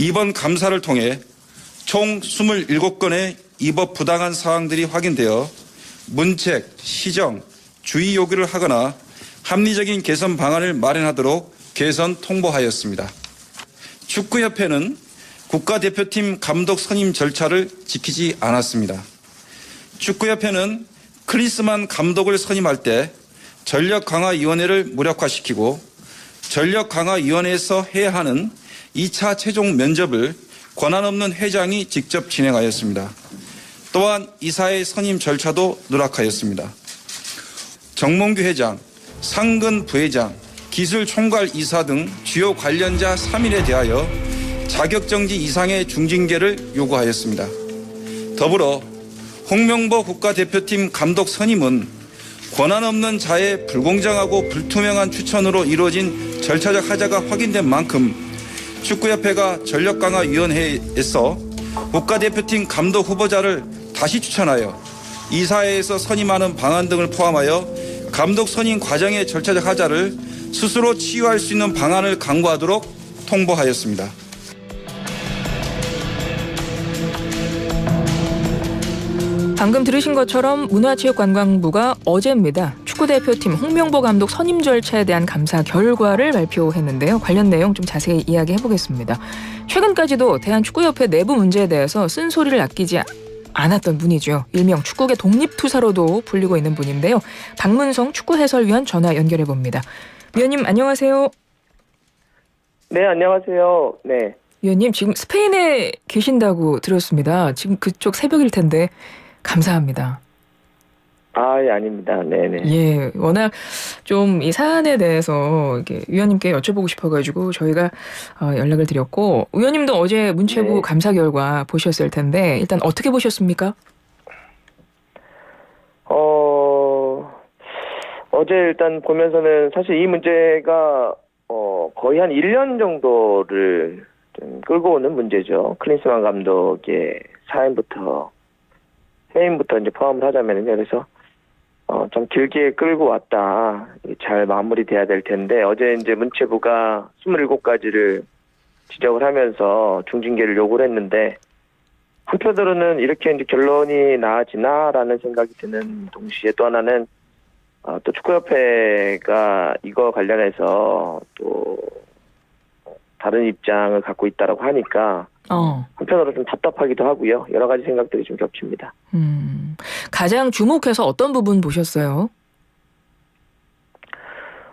이번 감사를 통해 총 27건의 입법 부당한 사항들이 확인되어 문책, 시정, 주의 요구를 하거나 합리적인 개선 방안을 마련하도록 개선 통보하였습니다. 축구협회는 국가대표팀 감독 선임 절차를 지키지 않았습니다. 축구협회는 크리스만 감독을 선임할 때 전력 강화위원회를 무력화시키고 전력 강화위원회에서 해야 하는 2차 최종 면접을 권한 없는 회장이 직접 진행하였습니다. 또한 이사의 선임 절차도 누락하였습니다. 정몽규 회장, 상근 부회장, 기술 총괄 이사 등 주요 관련자 3인에 대하여 자격정지 이상의 중징계를 요구하였습니다. 더불어 홍명보 국가대표팀 감독 선임은 권한 없는 자의 불공정하고 불투명한 추천으로 이루어진 절차적 하자가 확인된 만큼 축구협회가 전력강화위원회에서 국가대표팀 감독 후보자를 다시 추천하여 이사회에서 선임하는 방안 등을 포함하여 감독 선임 과정의 절차적 하자를 스스로 치유할 수 있는 방안을 강구하도록 통보하였습니다. 방금 들으신 것처럼 문화체육관광부가 어제입니다. 축구 대표팀 홍명보 감독 선임 절차에 대한 감사 결과를 발표했는데요. 관련 내용 좀 자세히 이야기해 보겠습니다. 최근까지도 대한축구협회 내부 문제에 대해서 쓴소리를 아끼지 않았던 분이죠. 일명 축구계 독립투사로도 불리고 있는 분인데요. 박문성 축구 해설위원 전화 연결해 봅니다. 위원님 안녕하세요. 네, 안녕하세요. 네. 위원님 지금 스페인에 계신다고 들었습니다. 지금 그쪽 새벽일 텐데 감사합니다. 아, 예, 아닙니다. 네네. 예, 워낙 좀 이 사안에 대해서 이렇게 위원님께 여쭤보고 싶어가지고 저희가 어, 연락을 드렸고 위원님도 어제 문체부 네. 감사 결과 보셨을 텐데 일단 어떻게 보셨습니까? 어, 어제 일단 보면서는 사실 이 문제가 어, 거의 한 1년 정도를 좀 끌고 오는 문제죠. 클린스만 감독의 사인부터 해임부터 이제 포함을 하자면요. 그래서 어, 좀 길게 끌고 왔다. 잘 마무리돼야 될 텐데 어제 이제 문체부가 27가지를 지적을 하면서 중징계를 요구를 했는데 한편으로는 이렇게 이제 결론이 나아지나라는 생각이 드는 동시에 또 하나는 어, 또 축구협회가 이거 관련해서 또 다른 입장을 갖고 있다라고 하니까 어, 한편으로 좀 답답하기도 하고요. 여러 가지 생각들이 좀 겹칩니다. 음, 가장 주목해서 어떤 부분 보셨어요?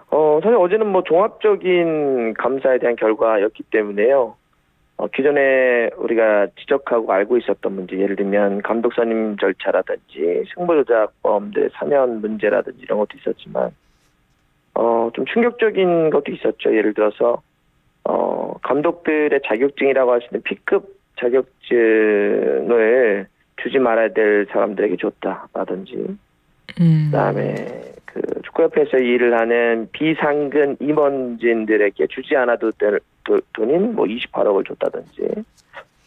어, 사실 어제는 뭐 종합적인 감사에 대한 결과였기 때문에요. 어, 기존에 우리가 지적하고 알고 있었던 문제, 예를 들면 감독 선임 절차라든지 승부조작범들 사면 문제라든지 이런 것도 있었지만, 어, 좀 충격적인 것도 있었죠. 예를 들어서, 어, 감독들의 자격증이라고 있는 B급 자격증을 주지 말아야 될 사람들에게 줬다라든지, 음, 그다음에 그 축구협회에서 일을 하는 비상근 임원진들에게 주지 않아도 될 도- 돈인 뭐 28억을 줬다든지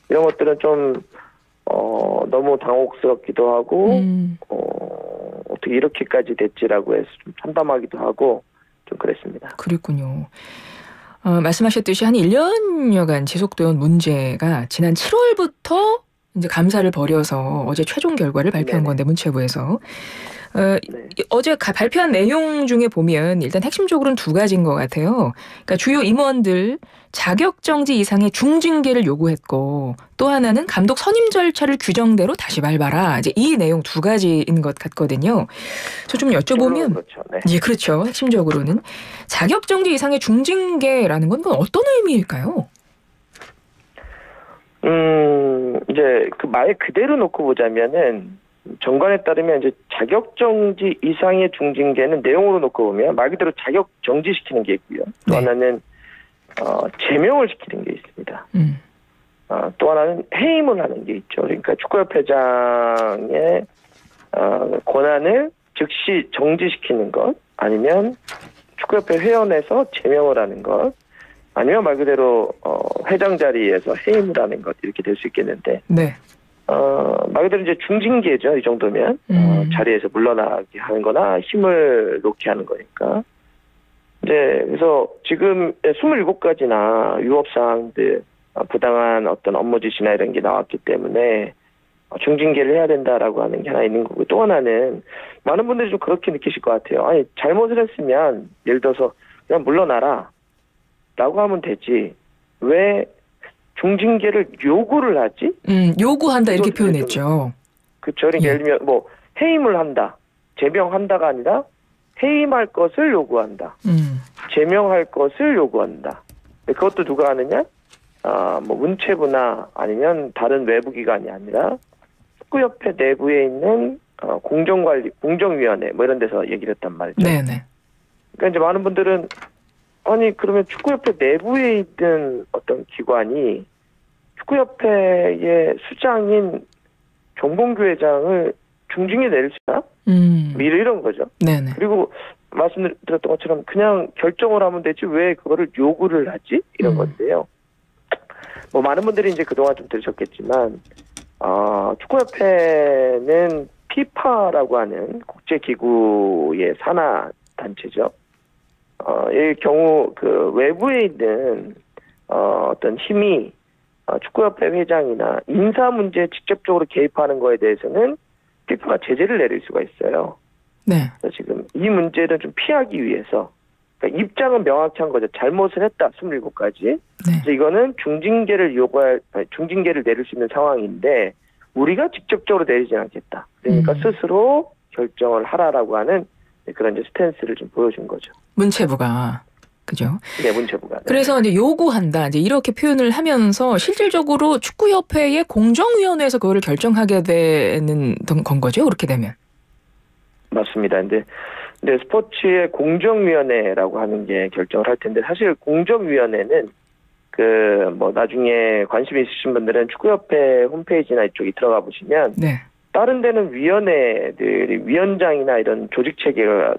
이런 것들은 좀 어, 너무 당혹스럽기도 하고 음, 어, 어떻게 이렇게까지 됐지라고 해서 좀 참담하기도 하고 좀 그랬습니다. 그랬군요. 어, 말씀하셨듯이 한 1년여간 지속되어 온 문제가 지난 7월부터 이제 감사를 벌여서 어제 최종 결과를 발표한 네네. 건데 문체부에서 어, 네. 이- 어제 가- 발표한 내용 중에 보면 일단 핵심적으로는 두 가지인 것 같아요. 그러니까 주요 임원들 자격 정지 이상의 중징계를 요구했고 또 하나는 감독 선임 절차를 규정대로 다시 밟아라. 이제 이 내용 두 가지인 것 같거든요. 저 좀 여쭤보면 그렇죠. 네. 예, 그렇죠. 핵심적으로는 자격 정지 이상의 중징계라는 건 어떤 의미일까요? 음, 이제 그 말 그대로 놓고 보자면은 정관에 따르면 이제 자격 정지 이상의 중징계는 내용으로 놓고 보면 말 그대로 자격 정지시키는 게 있고요. 또 네. 하나는 어, 제명을 시키는 게 있습니다. 음, 어, 또 하나는 해임을 하는 게 있죠. 그러니까 축구협회장의 어, 권한을 즉시 정지시키는 것, 아니면 축구협회 회원에서 제명을 하는 것, 아니면 말 그대로 어, 회장 자리에서 해임을 하는 것 이렇게 될 수 있겠는데, 네. 어, 말 그대로 이제 중징계죠. 이 정도면 어, 음. 자리에서 물러나게 하는-거나 힘을 놓게 하는 거니까. 이제 그래서 지금 27가지나 유업 사항들 어, 부당한 어떤 업무 지시나 이런 게 나왔기 때문에 어, 중징계를 해야 된다라고 하는 게 하나 있는 거고 또 하나는 많은 분들이 좀 그렇게 느끼실 것 같아요. 아니 잘못을 했으면 예를 들어서 그냥 물러나라 라고 하면 되지 왜 중징계를 요구를 하지? 음, 요구한다 이렇게 표현했죠. 그쵸. 그러니까 예. 예를 들면 뭐 해임을 한다. 제명한다가 아니라 해임할 것을 요구한다. 음, 제명할 것을 요구한다. 그것도 누가 하느냐? 아, 뭐 문체부나 아니면 다른 외부 기관이 아니라 축구협회 내부에 있는 어, 공정관리, 공정위원회 뭐 이런 데서 얘기를 했단 말이죠. 네네. 그러니까 이제 많은 분들은 아니 그러면 축구협회 내부에 있는 어떤 기관이 축구협회의 수장인 정봉규 회장을 중징계 내릴 수 있나? 음, 뭐 이런 거죠. 네네. 그리고 말씀드렸던 것처럼 그냥 결정을 하면 되지 왜 그거를 요구를 하지 이런 음. 건데요. 뭐 많은 분들이 이제 그동안 좀 들으셨겠지만 어, 축구협회는 피파라고 하는 국제기구의 산하 단체죠. 어, 이 경우 그 외부에 있는 어, 어떤 힘이 어, 축구협회 회장이나 인사 문제에 직접적으로 개입하는 거에 대해서는 피파가 제재를 내릴 수가 있어요. 네. 그래서 지금 이 문제를 좀 피하기 위해서 그러니까 입장은 명확히 한 거죠. 잘못을 했다. 27가지. 네. 그래서 이거는 중징계를 요구할 아니, 중징계를 내릴 수 있는 상황인데 우리가 직접적으로 내리진 않겠다. 그러니까 음. 스스로 결정을 하라라고 하는 그런 이제 스탠스를 좀 보여준 거죠. 문체부가 그죠. 네, 문체부가. 네. 그래서 이제 요구한다 이제 이렇게 표현을 하면서 실질적으로 축구협회의 공정위원회에서 그거를 결정하게 되는 건 거죠. 그렇게 되면. 맞습니다. 근데, 근데 스포츠의 공정위원회라고 하는 게 결정을 할 텐데 사실 공정위원회는 그 뭐 나중에 관심 있으신 분들은 축구협회 홈페이지나 이쪽에 들어가 보시면 네. 다른 데는 위원회들이 위원장이나 이런 조직 체계가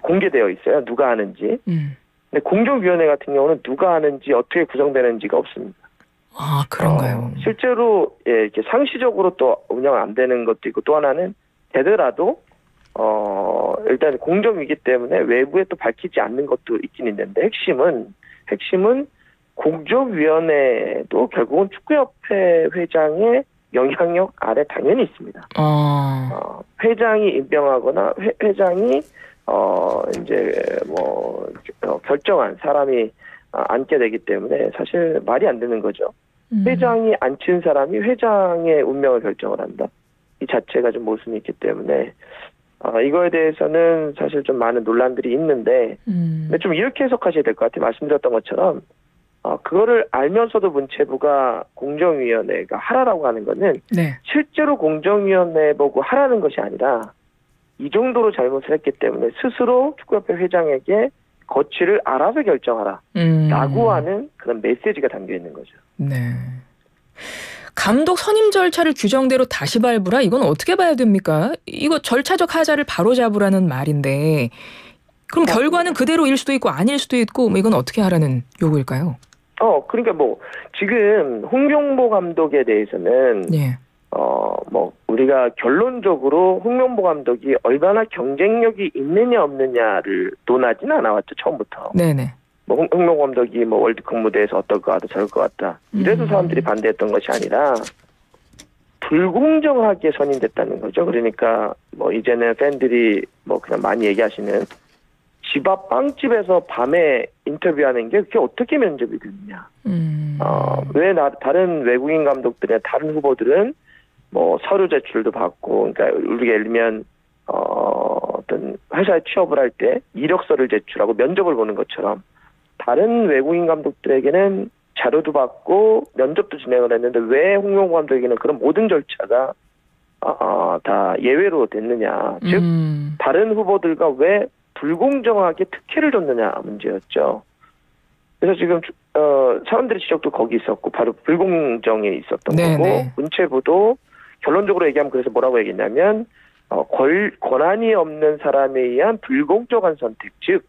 공개되어 있어요. 누가 하는지. 음. 근데 공정위원회 같은 경우는 누가 하는지 어떻게 구성되는지가 없습니다. 아 그런가요. 어, 실제로 예, 이렇게 상시적으로 또 운영 안 되는 것도 있고 또 하나는 되더라도 어 일단 공정이기 때문에 외부에 또 밝히지 않는 것도 있긴 있는데 핵심은 핵심은 공정위원회도 결국은 축구협회 회장의 영향력 아래 당연히 있습니다. 어. 어, 회장이 임명하거나 회, 회장이 어 이제 뭐 어, 결정한 사람이 어, 앉게 되기 때문에 사실 말이 안 되는 거죠. 음. 회장이 앉힌 사람이 회장의 운명을 결정을 한다. 이 자체가 좀 모순이 있기 때문에 어, 이거에 대해서는 사실 좀 많은 논란들이 있는데 음. 근데 좀 이렇게 해석하셔야 될 것 같아요. 말씀드렸던 것처럼 어, 그거를 알면서도 문체부가 공정위원회가 하라라고 하는 거는 네. 실제로 공정위원회 보고 하라는 것이 아니라 이 정도로 잘못을 했기 때문에 스스로 축구협회 회장에게 거취를 알아서 결정하라 음. 라고 하는 그런 메시지가 담겨 있는 거죠. 네. 감독 선임 절차를 규정대로 다시 밟으라 이건 어떻게 봐야 됩니까? 이거 절차적 하자를 바로 잡으라는 말인데 그럼 결과는 그대로일 수도 있고 아닐 수도 있고 뭐 이건 어떻게 하라는 요구일까요? 어, 그러니까 뭐 지금 홍명보 감독에 대해서는 예. 어, 뭐 우리가 결론적으로 홍명보 감독이 얼마나 경쟁력이 있느냐 없느냐를 논하지는 않아왔죠 처음부터. 네네. 뭐 홍- 홍명보 감독이 뭐 월드컵 무대에서 어떨 것 같다 저럴 것 같다. 이래서 음. 사람들이 반대했던 것이 아니라 불공정하게 선임됐다는 거죠. 그러니까 뭐 이제는 팬들이 뭐 그냥 많이 얘기하시는 집 앞 빵집에서 밤에 인터뷰하는 게 그게 어떻게 면접이 되느냐. 음. 어, 왜 나, 다른 외국인 감독들의 다른 후보들은 뭐 서류 제출도 받고, 그러니까 우리가 예를 들면, 어, 어떤 회사에 취업을 할 때 이력서를 제출하고 면접을 보는 것처럼 다른 외국인 감독들에게는 자료도 받고 면접도 진행을 했는데 왜 홍명보 감독에게는 그런 모든 절차가 어, 다 예외로 됐느냐. 즉, 음. 다른 후보들과 왜 불공정하게 특혜를 줬느냐 문제였죠. 그래서 지금 어 사람들의 지적도 거기 있었고 바로 불공정에 있었던 네, 거고 네. 문체부도 결론적으로 얘기하면 그래서 뭐라고 얘기했냐면 어, 권, 권한이 없는 사람에 의한 불공정한 선택 즉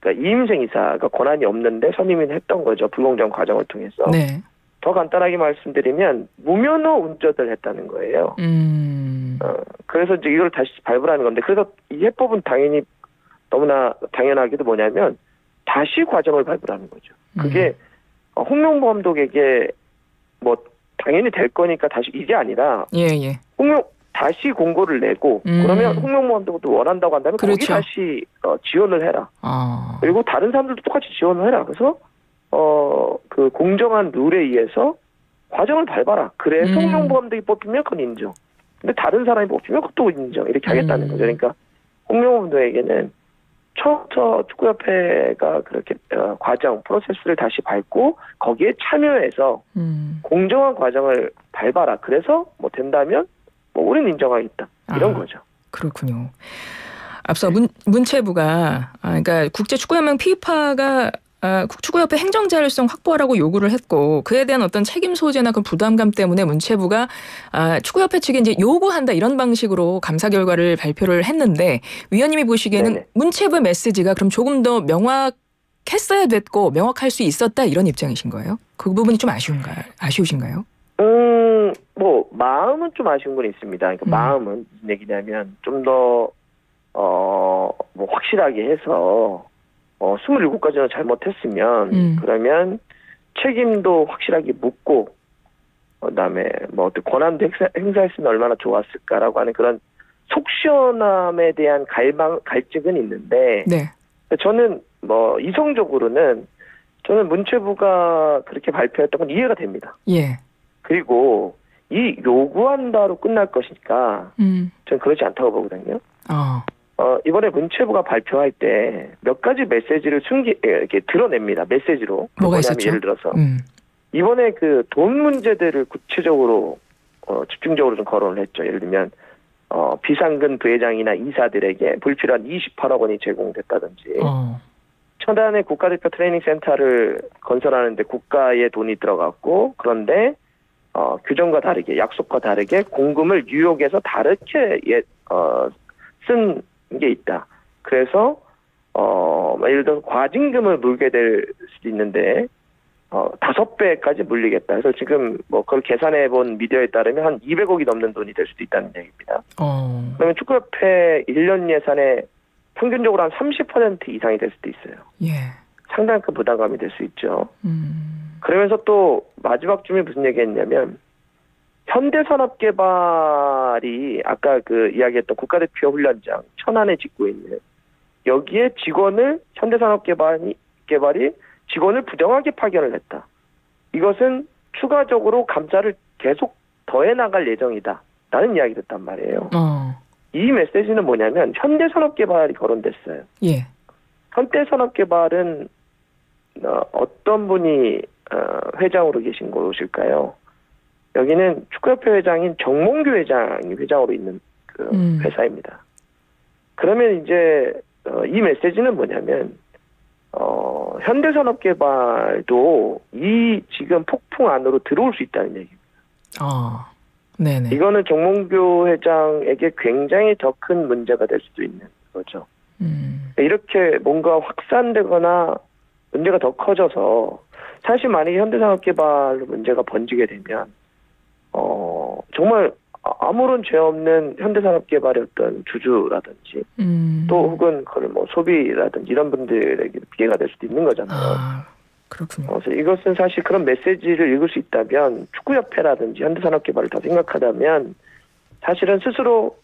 그러니까 이임생 이사가 권한이 없는데 선임을 했던 거죠 불공정 과정을 통해서 네. 더 간단하게 말씀드리면 무면허 운전을 했다는 거예요. 음. 어, 그래서 이제 이걸 다시 발부하는 건데, 그래서 이 해법은 당연히 너무나 당연하게도 뭐냐면, 다시 과정을 발부하는 거죠. 그게 어, 홍명보 감독에게 뭐 당연히 될 거니까 다시 이게 아니라 예, 예. 홍명 다시 공고를 내고 음. 그러면 홍명보 감독도 원한다고 한다면 거기 그렇죠. 다시 어, 지원을 해라. 아. 그리고 다른 사람들도 똑같이 지원을 해라. 그래서 어 그 공정한 룰에 의해서 과정을 밟아라. 그래 음. 홍명보 감독이 뽑히면 그건 인정. 근데 다른 사람이 뽑히면 그것도 인정. 이렇게 하겠다는 음. 거죠. 그러니까 홍명보 감독에게는 처음부터 축구협회가 그렇게 어, 과정 프로세스를 다시 밟고 거기에 참여해서 음. 공정한 과정을 밟아라. 그래서 뭐 된다면 뭐 우리는 인정하겠다. 이런 아. 거죠. 그렇군요. 앞서 문, 문체부가 아, 그러니까 국제축구연맹 피파가 아, 축구협회 행정 자율성 확보하라고 요구를 했고 그에 대한 어떤 책임 소재나 그 부담감 때문에 문체부가 아, 축구협회 측에 이제 요구한다 이런 방식으로 감사 결과를 발표를 했는데 위원님이 보시기에는 네네. 문체부의 메시지가 그럼 조금 더 명확했어야 됐고 명확할 수 있었다 이런 입장이신 거예요? 그 부분이 좀 아쉬운가요? 아쉬우신가요? 음, 뭐 마음은 좀 아쉬운 건 있습니다. 그러니까 음. 마음은 무슨 얘기냐면 좀더 어, 뭐 확실하게 해서 어, 27가지는 잘못했으면 음. 그러면 책임도 확실하게 묻고 그다음에 뭐 어떤 권한도 행사, 행사했으면 얼마나 좋았을까라고 하는 그런 속 시원함에 대한 갈망 갈증은 있는데 네. 저는 뭐 이성적으로는 저는 문체부가 그렇게 발표했던 건 이해가 됩니다. 예. 그리고 이 요구한다로 끝날 것이니까 음. 저는 그렇지 않다고 보거든요. 어. 어, 이번에 문체부가 발표할 때 몇 가지 메시지를 숨기 에, 이렇게 드러냅니다. 메시지로. 뭐가 있었죠? 예를 들어서 음. 이번에 그 돈 문제들을 구체적으로 어, 집중적으로 좀 거론을 했죠. 예를 들면 어, 비상근 부회장이나 이사들에게 불필요한 28억 원이 제공됐다든지 어. 천안의 국가대표 트레이닝 센터를 건설하는데 국가의 돈이 들어갔고 그런데 어, 규정과 다르게 약속과 다르게 공금을 뉴욕에서 다르게 예, 어, 쓴 게 있다. 그래서 어, 뭐 예를 들어 과징금을 물게 될 수도 있는데 어, 다섯 배까지 물리겠다. 그래서 지금 뭐 그걸 계산해 본 미디어에 따르면 한 200억이 넘는 돈이 될 수도 있다는 얘기입니다. 어. 그러면 축구협회 1년 예산의 평균적으로 한 30% 이상이 될 수도 있어요. 예. 상당히 큰 부담감이 될 수 있죠. 음. 그러면서 또 마지막 쯤에 무슨 얘기했냐면 현대산업개발이 아까 그 이야기했던 국가대표 훈련장 천안에 짓고 있는 여기에 직원을 현대산업개발이 개발이 직원을 부정하게 파견을 했다. 이것은 추가적으로 감사를 계속 더해 나갈 예정이다. 라는 이야기를 했단 말이에요. 어. 이 메시지는 뭐냐면 현대산업개발이 거론됐어요. 예. 현대산업개발은 어, 어떤 분이 어, 회장으로 계신 곳일까요? 여기는 축구협회 회장인 정몽규 회장이 회장으로 있는 그 음. 회사입니다. 그러면 이제 어, 이 메시지는 뭐냐면 어, 현대산업개발도 이 지금 폭풍 안으로 들어올 수 있다는 얘기입니다. 어. 네네. 이거는 정몽규 회장에게 굉장히 더 큰 문제가 될 수도 있는 거죠. 음. 이렇게 뭔가 확산되거나 문제가 더 커져서 사실 만약에 현대산업개발로 문제가 번지게 되면 어 정말 아- 아무런 죄 없는 현대산업개발의 어떤 주주라든지 음. 또 혹은 그걸 뭐 소비라든지 이런 분들에게 피해가 될 수도 있는 거잖아요. 아, 그렇군요. 어, 그래서 이것은 사실 그런 메시지를 읽을 수 있다면 축구협회라든지 현대산업개발을 더 생각하다면 사실은 스스로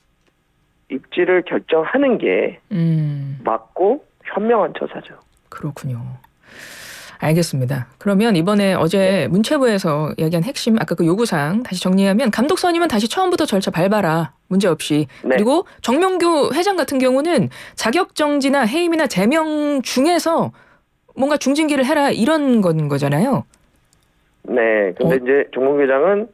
입지를 결정하는 게 음. 맞고 현명한 처사죠. 그렇군요. 알겠습니다. 그러면 이번에 어제 문체부에서 이야기한 핵심 아까 그 요구사항 다시 정리하면 감독 선임은 다시 처음부터 절차 밟아라 문제 없이 네. 그리고 정명규 회장 같은 경우는 자격 정지나 해임이나 제명 중에서 뭔가 중징계를 해라 이런 건 거잖아요. 네. 근데 어. 이제 종국 회장은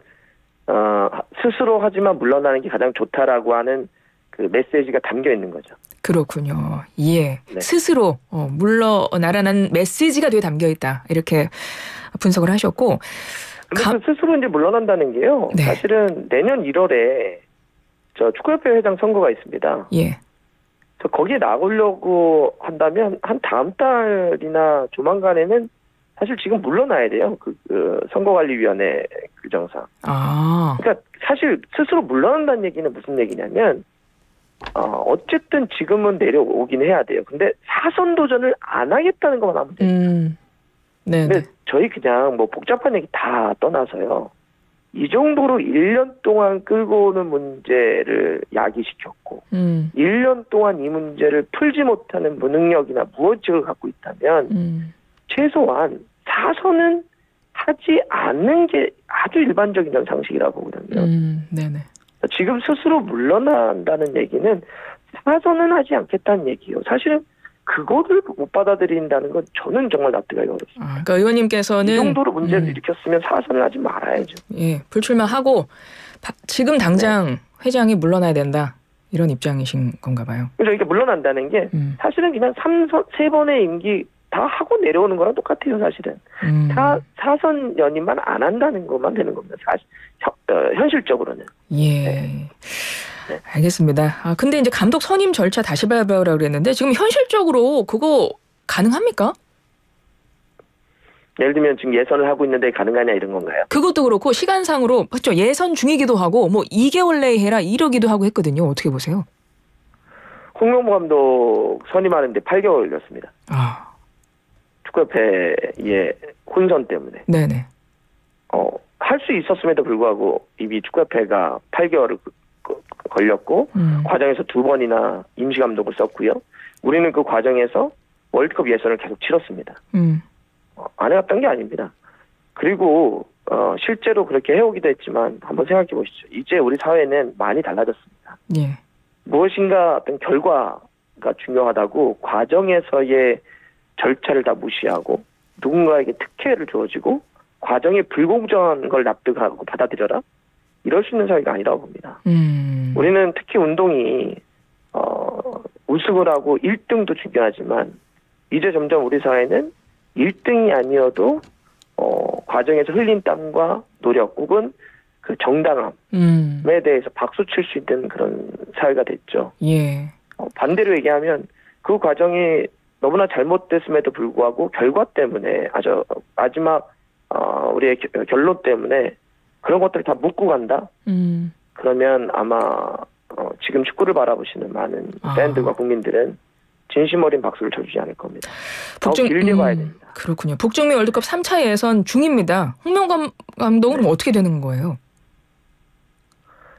어, 스스로 하지만 물러나는 게 가장 좋다라고 하는 그 메시지가 담겨 있는 거죠. 그렇군요. 예. 네. 스스로 어, 물러나라는 메시지가 뒤에 담겨 있다. 이렇게 분석을 하셨고 근데 감- 그 스스로 이제 물러난다는 게요. 네. 사실은 내년 1월에 저 축구협회 회장 선거가 있습니다. 예. 저 거기에 나오려고 한다면 한 다음 달이나 조만간에는 사실 지금 물러나야 돼요. 그, 그 선거관리위원회 규정상. 아. 그러니까 사실 스스로 물러난다는 얘기는 무슨 얘기냐면 어, 어쨌든 지금은 내려오긴 해야 돼요. 근데 사선 도전을 안 하겠다는 것만 하면 돼요. 음. 네, 네. 근데 저희 그냥 뭐 복잡한 얘기 다 떠나서요. 이 정도로 1년 동안 끌고 오는 문제를 야기시켰고 음, 1년 동안 이 문제를 풀지 못하는 무능력이나 무엇을 갖고 있다면 음, 최소한 사선은 하지 않는 게 아주 일반적인 전 상식이라고 보거든요. 음, 네, 네. 지금 스스로 물러난다는 얘기는 사선은 하지 않겠다는 얘기요. 사실은 그거를 못 받아들인다는 건 저는 정말 납득하기 어렵습니다. 아, 그러니까 의원님께서는 이 정도로 문제를 음, 일으켰으면 사선을 하지 말아야죠. 예, 불출마하고 바- 지금 당장 회장이 물러나야 된다 이런 입장이신 건가 봐요. 이렇게 물러난다는 게 음, 사실은 그냥 삼선 세 번의 임기 다 하고 내려오는 거랑 똑같아요, 사실은. 음, 사, 사선 연임만 안 한다는 것만 되는 겁니다. 사실, 현, 어, 현실적으로는. 예. 네. 알겠습니다. 아, 근데 이제 감독 선임 절차 다시 밟으라고 그랬는데 지금 현실적으로 그거 가능합니까? 예를 들면 지금 예선을 하고 있는데 가능하냐 이런 건가요? 그것도 그렇고 시간상으로 그렇죠. 예선 중이기도 하고 뭐 2개월 내에 해라 이러기도 하고 했거든요. 어떻게 보세요? 홍명보 감독 선임하는데 8개월 걸렸습니다. 아, 축구협회의 혼선 때문에. 네네. 어, 할 수 있었음에도 불구하고 이미 축구협회가 8개월을 걸렸고 음, 과정에서 두 번이나 임시 감독을 썼고요. 우리는 그 과정에서 월드컵 예선을 계속 치렀습니다. 음, 어, 안 해왔던 게 아닙니다. 그리고 어, 실제로 그렇게 해오기도 했지만 한번 생각해 보시죠. 이제 우리 사회는 많이 달라졌습니다. 예. 무엇인가 어떤 결과가 중요하다고 과정에서의 절차를 다 무시하고 누군가에게 특혜를 주어지고 과정이 불공정한 걸 납득하고 받아들여라 이럴 수 있는 사회가 아니라고 봅니다. 음, 우리는 특히 운동이 어, 우승을 하고 1등도 중요하지만 이제 점점 우리 사회는 1등이 아니어도 어, 과정에서 흘린 땀과 노력 혹은 그 정당함에 음, 대해서 박수 칠 수 있는 그런 사회가 됐죠. 예. 어, 반대로 얘기하면 그 과정이 너무나 잘못됐음에도 불구하고 결과 때문에 아주 마지막 어, 우리의 겨- 결론 때문에 그런 것들을 다 묻고 간다. 음, 그러면 아마 어, 지금 축구를 바라보시는 많은 아. 팬들과 국민들은 진심 어린 박수를 쳐주지 않을 겁니다. 더 북중- 길게 음, 봐야 됩니다. 그렇군요. 북중미 월드컵 3차 예선 중입니다. 홍명감 감독은 그럼 어떻게 되는 거예요?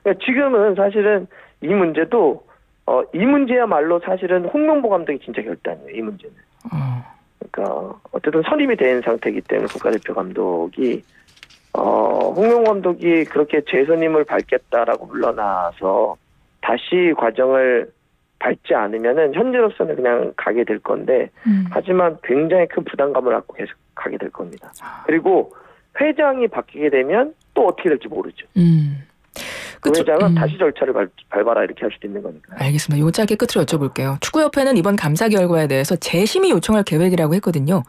그러니까 지금은 사실은 이 문제도 어, 이 문제야말로 사실은 홍명보 감독이 진짜 결단이에요. 이 문제는. 어, 그러니까 어쨌든 선임이 된 상태이기 때문에 국가대표 감독이 어, 홍명보 감독이 그렇게 재선임을 밟겠다라고 물러나서 다시 과정을 밟지 않으면은 현재로서는 그냥 가게 될 건데 음, 하지만 굉장히 큰 부담감을 갖고 계속 가게 될 겁니다. 그리고 회장이 바뀌게 되면 또 어떻게 될지 모르죠. 음. 그 끝으로- 회장은 음. 다시 절차를 밟, 밟아라 이렇게 할 수도 있는 거니까. 알겠습니다. 요 짧게 끝으로 여쭤볼게요. 축구협회는 이번 감사 결과에 대해서 재심의 요청할 계획이라고 했거든요.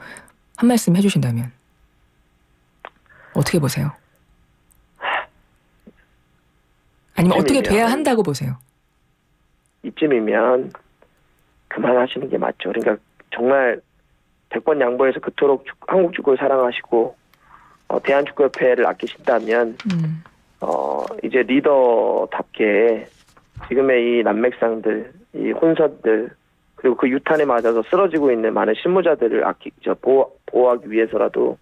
한 말씀 해주신다면 어떻게 보세요? 아니면 어떻게 돼야 한다고 보세요? 이쯤이면 그만하시는 게 맞죠. 그러니까 정말 100번 양보해서 그토록 축- 한국 축구를 사랑하시고 어, 대한축구협회를 아끼신다면 음, 어, 이제 리더답게 지금의 이 난맥상들, 이 혼선들, 그리고 그 유탄에 맞아서 쓰러지고 있는 많은 실무자들을 아끼, 저, 보호, 보호하기 위해서라도,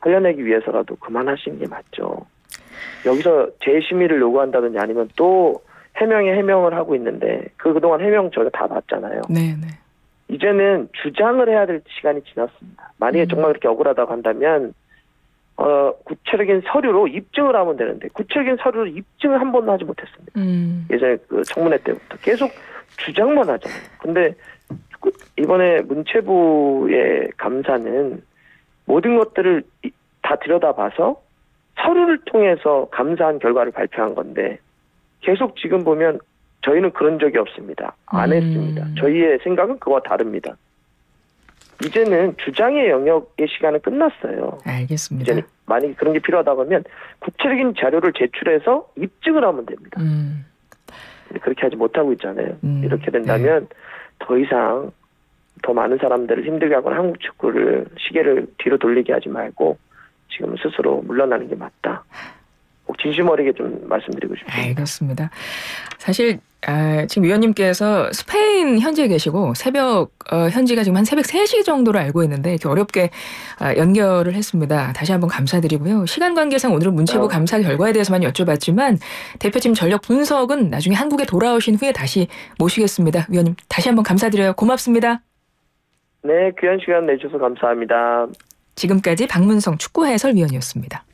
살려내기 위해서라도 그만하시는 게 맞죠. 여기서 재심의를 요구한다든지 아니면 또 해명에 해명을 하고 있는데, 그 그동안 해명 저희가 다 봤잖아요. 네, 네. 이제는 주장을 해야 될 시간이 지났습니다. 만약에 음. 정말 그렇게 억울하다고 한다면 어, 구체적인 서류로 입증을 하면 되는데 구체적인 서류로 입증을 한 번도 하지 못했습니다. 음, 예전에 그 청문회 때부터 계속 주장만 하잖아요. 근데 그 이번에 문체부의 감사는 모든 것들을 이- 다 들여다봐서 서류를 통해서 감사한 결과를 발표한 건데 계속 지금 보면 저희는 그런 적이 없습니다. 안 음. 했습니다. 저희의 생각은 그와 다릅니다. 이제는 주장의 영역의 시간은 끝났어요. 알겠습니다. 이제는 만약에 그런 게 필요하다고 하면 구체적인 자료를 제출해서 입증을 하면 됩니다. 음, 그렇게 하지 못하고 있잖아요. 음, 이렇게 된다면 더 이상 더 많은 사람들을 힘들게 하거나 한국 축구를 시계를 뒤로 돌리게 하지 말고 지금 스스로 물러나는 게 맞다. 꼭 진심 어리게 좀 말씀드리고 싶습니다. 알겠습니다. 사실 아, 지금 위원님께서 스페인 현지에 계시고 새벽 어, 현지가 지금 한 새벽 3시 정도로 알고 있는데 이렇게 어렵게 아, 연결을 했습니다. 다시 한번 감사드리고요. 시간 관계상 오늘은 문체부 어. 감사 결과에 대해서만 여쭤봤지만 대표팀 전력 분석은 나중에 한국에 돌아오신 후에 다시 모시겠습니다. 위원님 다시 한번 감사드려요. 고맙습니다. 네, 귀한 시간 내주셔서 감사합니다. 지금까지 박문성 축구 해설위원이었습니다.